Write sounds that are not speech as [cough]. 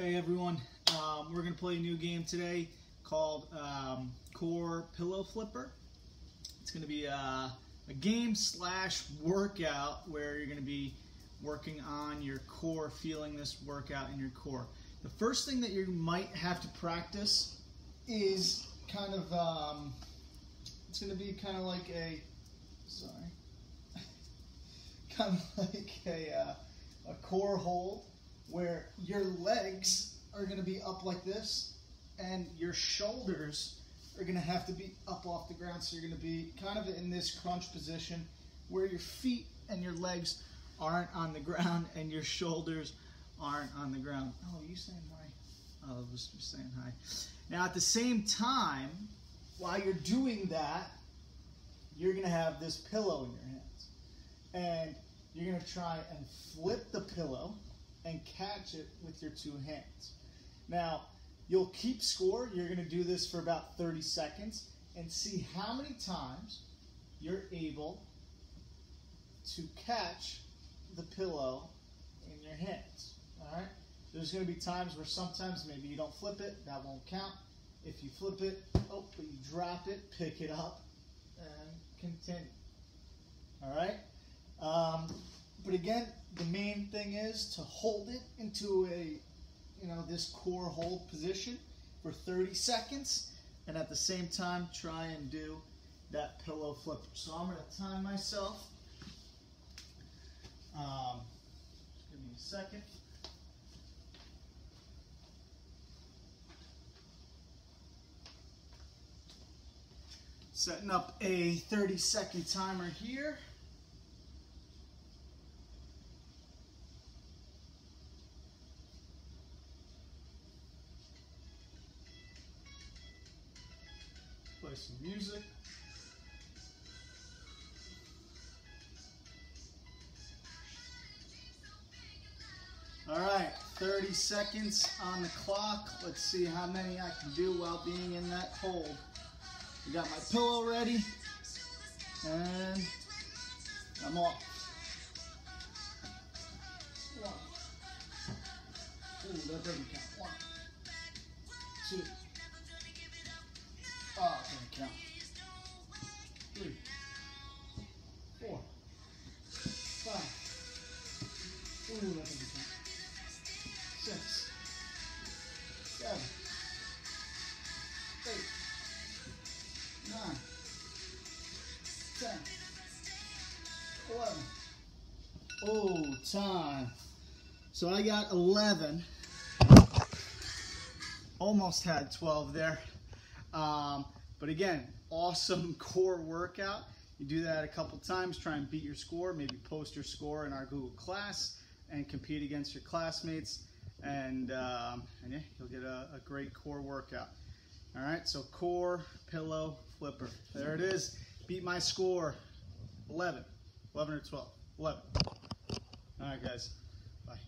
Hey everyone, um, we're gonna play a new game today called um, Core Pillow Flipper. It's gonna be a, a game slash workout where you're gonna be working on your core, feeling this workout in your core. The first thing that you might have to practice is kind of, um, it's gonna be kind of like a, sorry, [laughs] kind of like a, uh, a core hold where your legs are going to be up like this and your shoulders are going to have to be up off the ground. So you're going to be kind of in this crunch position where your feet and your legs aren't on the ground [laughs] and your shoulders aren't on the ground. Oh, you saying hi? Oh, I was just saying hi. Now, at the same time, while you're doing that, you're going to have this pillow in your hands. And you're going to try and flip the pillow and catch it with your two hands. Now, you'll keep score. You're going to do this for about 30 seconds and see how many times you're able to catch the pillow in your hands. All right? There's going to be times where sometimes maybe you don't flip it, that won't count. If you flip it, oh, but you drop it, pick it up, and continue. All right? Um, but again, the main thing is to hold it into a, you know, this core hold position for 30 seconds. And at the same time, try and do that pillow flip. So I'm going to time myself. Um, give me a second. Setting up a 30 second timer here. Play some music. All right, 30 seconds on the clock. Let's see how many I can do while being in that hold. I got my pillow ready, and I'm off. One. Ooh, that doesn't count. One, two, Six, seven, eight, nine, ten, eleven. Oh, time. So I got 11. Almost had 12 there. Um, but again, awesome core workout. You do that a couple times, try and beat your score, maybe post your score in our Google class and compete against your classmates. And, um, and yeah, you'll get a, a great core workout. All right, so core, pillow, flipper. There it is. Beat my score, 11. 11 or 12. 11. All right, guys. Bye.